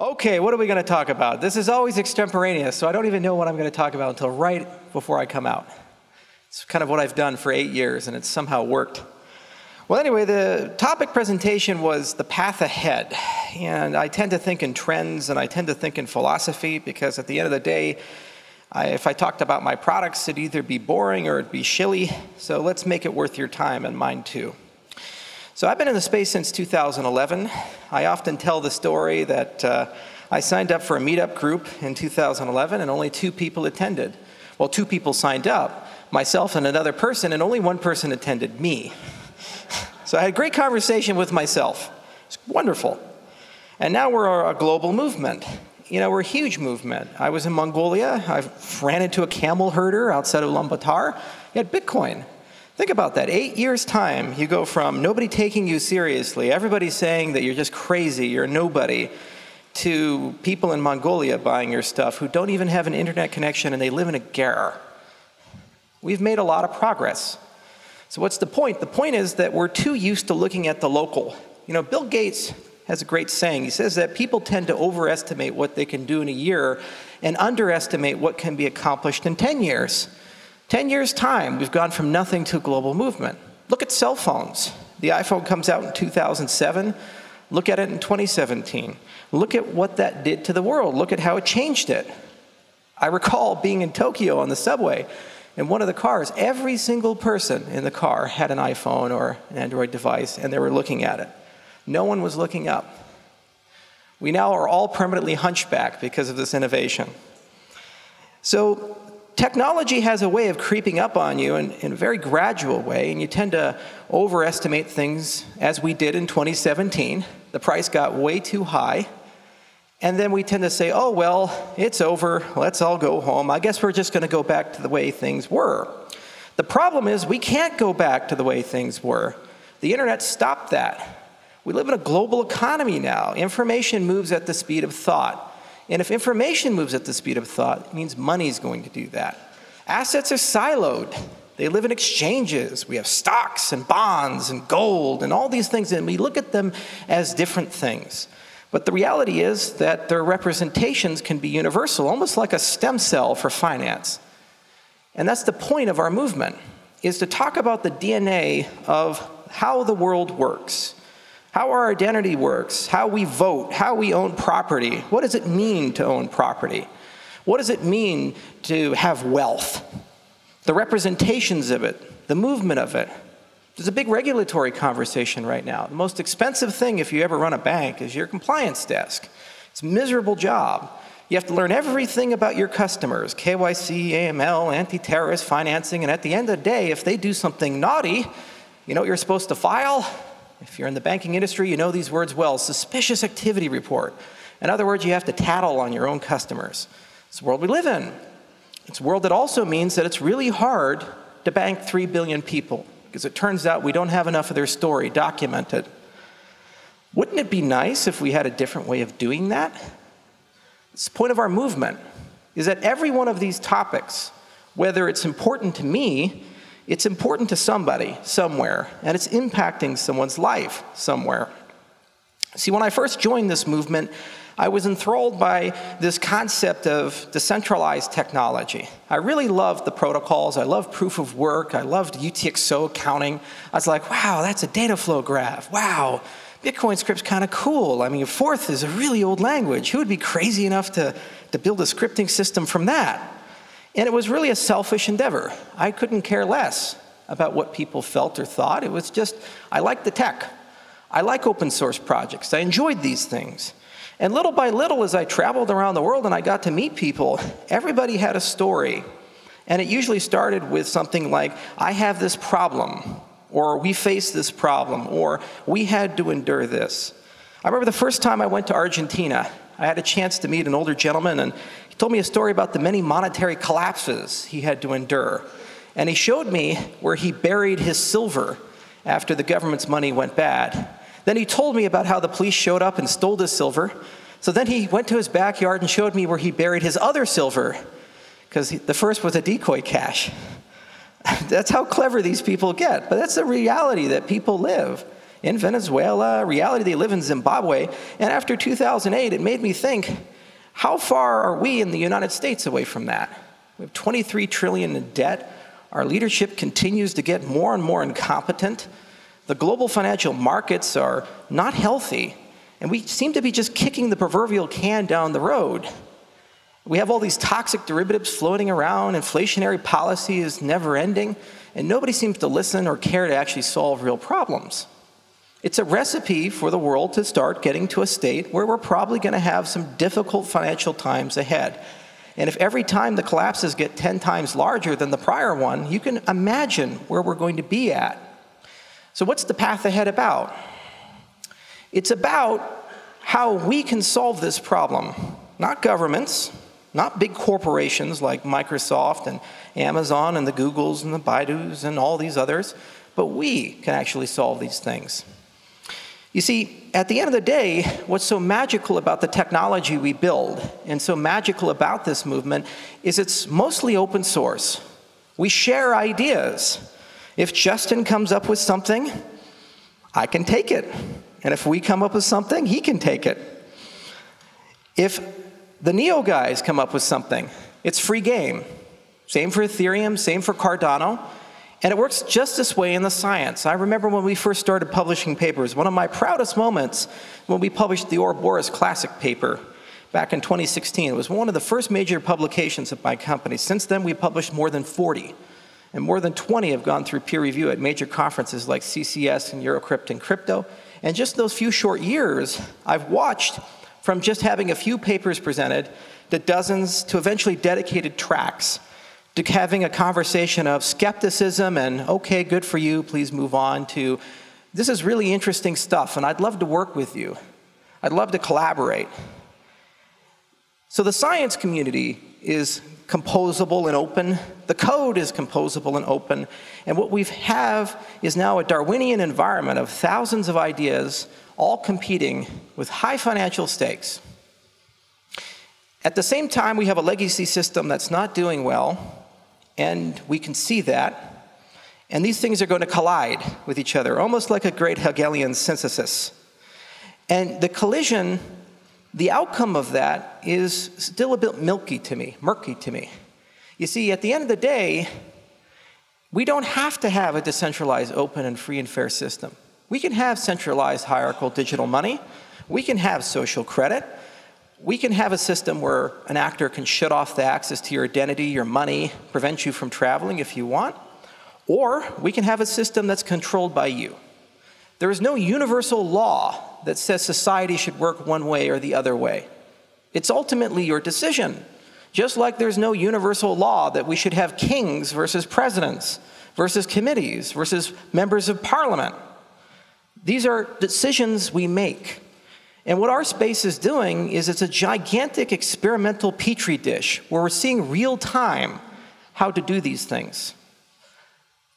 Okay, what are we going to talk about? This is always extemporaneous, so I don't even know what I'm going to talk about until right before I come out. It's kind of what I've done for eight years, and it's somehow worked. Well, anyway, the topic presentation was the path ahead. And I tend to think in trends and I tend to think in philosophy because at the end of the day, I, if I talked about my products, it'd either be boring or it'd be shilly. So let's make it worth your time and mine too. So I've been in the space since 2011. I often tell the story that uh, I signed up for a meetup group in 2011 and only two people attended. Well, two people signed up, myself and another person, and only one person attended, me. So I had a great conversation with myself. It's wonderful. And now we're a global movement. You know, we're a huge movement. I was in Mongolia. I ran into a camel herder outside of Ulaanbaatar. He had Bitcoin. Think about that. Eight years' time, you go from nobody taking you seriously, everybody saying that you're just crazy, you're nobody, to people in Mongolia buying your stuff who don't even have an internet connection and they live in a ger. We've made a lot of progress. So, what's the point? The point is that we're too used to looking at the local. You know, Bill Gates has a great saying. He says that people tend to overestimate what they can do in a year and underestimate what can be accomplished in 10 years. 10 years' time, we've gone from nothing to a global movement. Look at cell phones. The iPhone comes out in 2007. Look at it in 2017. Look at what that did to the world. Look at how it changed it. I recall being in Tokyo on the subway, in one of the cars, every single person in the car had an iPhone or an Android device, and they were looking at it. No one was looking up. We now are all permanently hunchback because of this innovation. So technology has a way of creeping up on you in, in, a very gradual way, and you tend to overestimate things as we did in 2017. The price got way too high. And then we tend to say, oh, well, it's over. Let's all go home. I guess we're just going to go back to the way things were. The problem is, we can't go back to the way things were. The internet stopped that. We live in a global economy now. Information moves at the speed of thought. And if information moves at the speed of thought, it means money is going to do that. Assets are siloed. They live in exchanges. We have stocks and bonds and gold and all these things, and we look at them as different things. But the reality is that their representations can be universal, almost like a stem cell for finance. And that's the point of our movement, is to talk about the DNA of how the world works how our identity works, how we vote, how we own property. What does it mean to own property? What does it mean to have wealth? The representations of it, the movement of it. There's a big regulatory conversation right now. The most expensive thing if you ever run a bank is your compliance desk. It's a miserable job. You have to learn everything about your customers KYC, AML, anti terrorist financing, and at the end of the day, if they do something naughty, you know what you're supposed to file? If you're in the banking industry, you know these words well suspicious activity report. In other words, you have to tattle on your own customers. It's the world we live in. It's a world that also means that it's really hard to bank 3 billion people because it turns out we don't have enough of their story documented. Wouldn't it be nice if we had a different way of doing that? It's the point of our movement is that every one of these topics, whether it's important to me it's important to somebody somewhere, and it's impacting someone's life somewhere. See, when I first joined this movement, I was enthralled by this concept of decentralized technology. I really loved the protocols. I loved proof of work. I loved UTXO accounting. I was like, wow, that's a data flow graph. Wow, Bitcoin script's kind of cool. I mean, Forth is a really old language. Who would be crazy enough to, to build a scripting system from that? And it was really a selfish endeavor. I couldn't care less about what people felt or thought. It was just, I like the tech. I like open source projects. I enjoyed these things. And little by little, as I traveled around the world and I got to meet people, everybody had a story. And it usually started with something like, I have this problem, or we face this problem, or we had to endure this. I remember the first time I went to Argentina, I had a chance to meet an older gentleman, and told me a story about the many monetary collapses he had to endure. And he showed me where he buried his silver after the government's money went bad. Then he told me about how the police showed up and stole his silver. So then he went to his backyard and showed me where he buried his other silver, because the first was a decoy cache. that's how clever these people get. But that's the reality that people live. in Venezuela, reality they live in Zimbabwe. And after 2008, it made me think how far are we in the United States away from that? We have 23 trillion in debt. Our leadership continues to get more and more incompetent. The global financial markets are not healthy, and we seem to be just kicking the proverbial can down the road. We have all these toxic derivatives floating around, inflationary policy is never ending, and nobody seems to listen or care to actually solve real problems. It's a recipe for the world to start getting to a state where we're probably going to have some difficult financial times ahead. And if every time the collapses get 10 times larger than the prior one, you can imagine where we're going to be at. So, what's the path ahead about? It's about how we can solve this problem, not governments, not big corporations like Microsoft and Amazon and the Googles and the Baidus and all these others, but we can actually solve these things. You see, at the end of the day, what's so magical about the technology we build and so magical about this movement is it's mostly open source. We share ideas. If Justin comes up with something, I can take it. And if we come up with something, he can take it. If the Neo guys come up with something, it's free game. Same for Ethereum, same for Cardano. And it works just this way in the science. I remember when we first started publishing papers, one of my proudest moments when we published the Ouroboros Classic paper back in 2016. It was one of the first major publications of my company. Since then, we published more than 40. And more than 20 have gone through peer review at major conferences like CCS and Eurocrypt and Crypto. And just those few short years, I've watched from just having a few papers presented to dozens to eventually dedicated tracks having a conversation of skepticism and, okay, good for you, please move on, to this is really interesting stuff and I'd love to work with you. I'd love to collaborate. So the science community is composable and open. The code is composable and open. And what we have is now a Darwinian environment of thousands of ideas all competing with high financial stakes. At the same time, we have a legacy system that's not doing well, and we can see that. And these things are going to collide with each other, almost like a great Hegelian synthesis. And the collision, the outcome of that is still a bit milky to me, murky to me. You see, at the end of the day, we don't have to have a decentralized, open, and free and fair system. We can have centralized hierarchical digital money. We can have social credit we can have a system where an actor can shut off the access to your identity, your money, prevent you from traveling if you want, or we can have a system that's controlled by you. There is no universal law that says society should work one way or the other way. It's ultimately your decision. Just like there's no universal law that we should have kings versus presidents versus committees versus members of parliament. These are decisions we make. And what our space is doing is it's a gigantic experimental petri dish where we're seeing real time how to do these things.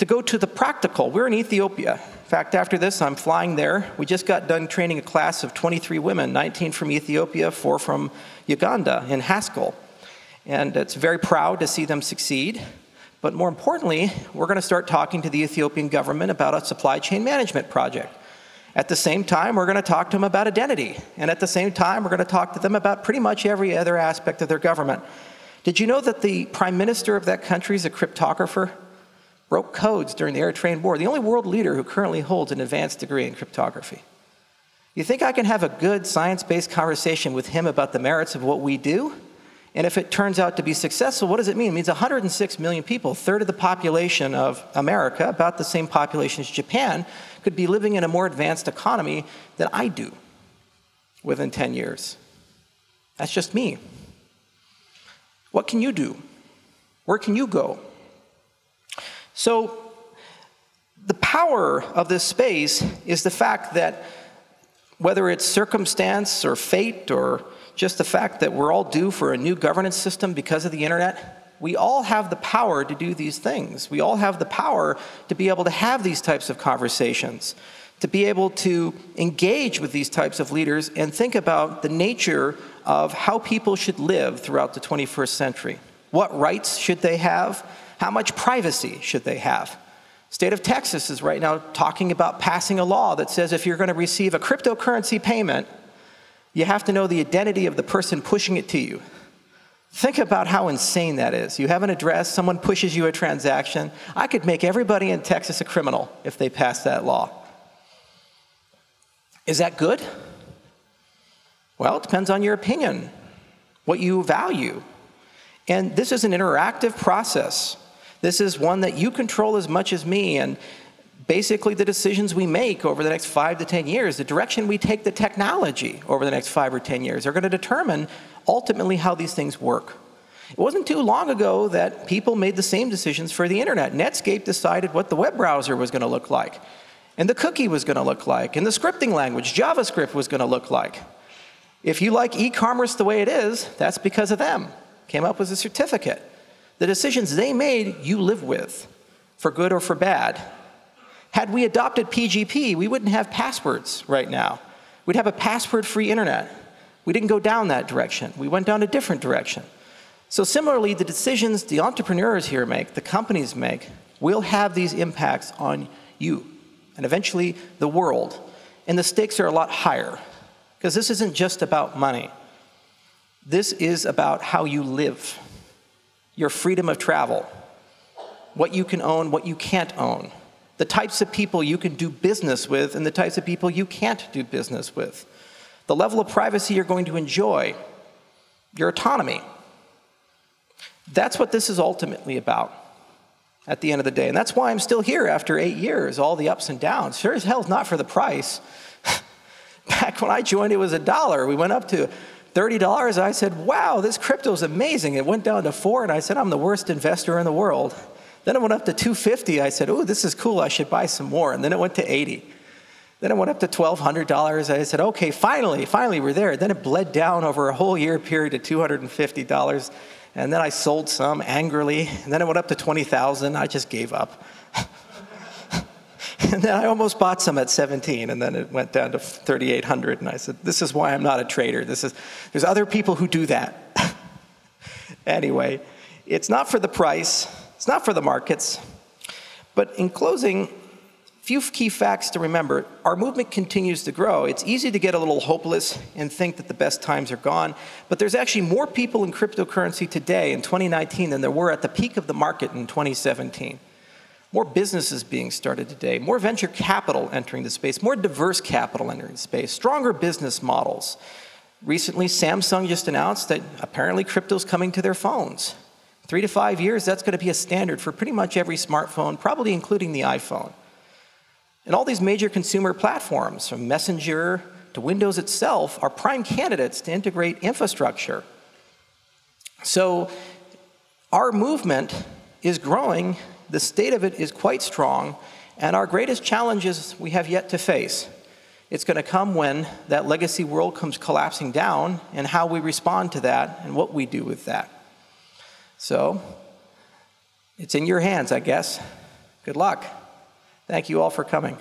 To go to the practical, we're in Ethiopia. In fact, after this, I'm flying there. We just got done training a class of 23 women 19 from Ethiopia, 4 from Uganda in Haskell. And it's very proud to see them succeed. But more importantly, we're going to start talking to the Ethiopian government about a supply chain management project. At the same time, we're going to talk to them about identity. And at the same time, we're going to talk to them about pretty much every other aspect of their government. Did you know that the prime minister of that country is a cryptographer? Broke codes during the Eritrean War, the only world leader who currently holds an advanced degree in cryptography. You think I can have a good science based conversation with him about the merits of what we do? And if it turns out to be successful, what does it mean? It means 106 million people, third of the population of America, about the same population as Japan, could be living in a more advanced economy than I do within 10 years. That's just me. What can you do? Where can you go? So, the power of this space is the fact that whether it's circumstance or fate or just the fact that we're all due for a new governance system because of the internet. We all have the power to do these things. We all have the power to be able to have these types of conversations, to be able to engage with these types of leaders and think about the nature of how people should live throughout the 21st century. What rights should they have? How much privacy should they have? State of Texas is right now talking about passing a law that says if you're going to receive a cryptocurrency payment, you have to know the identity of the person pushing it to you. Think about how insane that is. You have an address, someone pushes you a transaction. I could make everybody in Texas a criminal if they passed that law. Is that good? Well, it depends on your opinion, what you value. And this is an interactive process. This is one that you control as much as me. And basically, the decisions we make over the next five to 10 years, the direction we take the technology over the next five or 10 years, are going to determine ultimately how these things work. It wasn't too long ago that people made the same decisions for the internet. Netscape decided what the web browser was going to look like, and the cookie was going to look like, and the scripting language, JavaScript, was going to look like. If you like e commerce the way it is, that's because of them. Came up with a certificate. The decisions they made, you live with, for good or for bad. Had we adopted PGP, we wouldn't have passwords right now. We'd have a password free internet. We didn't go down that direction, we went down a different direction. So, similarly, the decisions the entrepreneurs here make, the companies make, will have these impacts on you and eventually the world. And the stakes are a lot higher because this isn't just about money. This is about how you live, your freedom of travel, what you can own, what you can't own, the types of people you can do business with, and the types of people you can't do business with, the level of privacy you're going to enjoy, your autonomy. That's what this is ultimately about at the end of the day. And that's why I'm still here after eight years, all the ups and downs. Sure as hell, not for the price. Back when I joined, it was a dollar. We went up to $30, I said, wow, this crypto is amazing. It went down to four, and I said, I'm the worst investor in the world. Then it went up to 250. I said, oh, this is cool. I should buy some more. And then it went to 80. Then it went up to $1,200. I said, okay, finally, finally, we're there. Then it bled down over a whole year period to $250. And then I sold some angrily. And then it went up to 20,000. I just gave up. And then I almost bought some at 17, and then it went down to 3,800. And I said, This is why I'm not a trader. This is, there's other people who do that. anyway, it's not for the price, it's not for the markets. But in closing, a few key facts to remember. Our movement continues to grow. It's easy to get a little hopeless and think that the best times are gone, but there's actually more people in cryptocurrency today in 2019 than there were at the peak of the market in 2017 more businesses being started today, more venture capital entering the space, more diverse capital entering the space, stronger business models. Recently, Samsung just announced that apparently crypto's coming to their phones. Three to five years, that's going to be a standard for pretty much every smartphone, probably including the iPhone. And all these major consumer platforms, from Messenger to Windows itself, are prime candidates to integrate infrastructure. So, our movement is growing the state of it is quite strong, and our greatest challenges we have yet to face. It's going to come when that legacy world comes collapsing down, and how we respond to that and what we do with that. So, it's in your hands, I guess. Good luck. Thank you all for coming.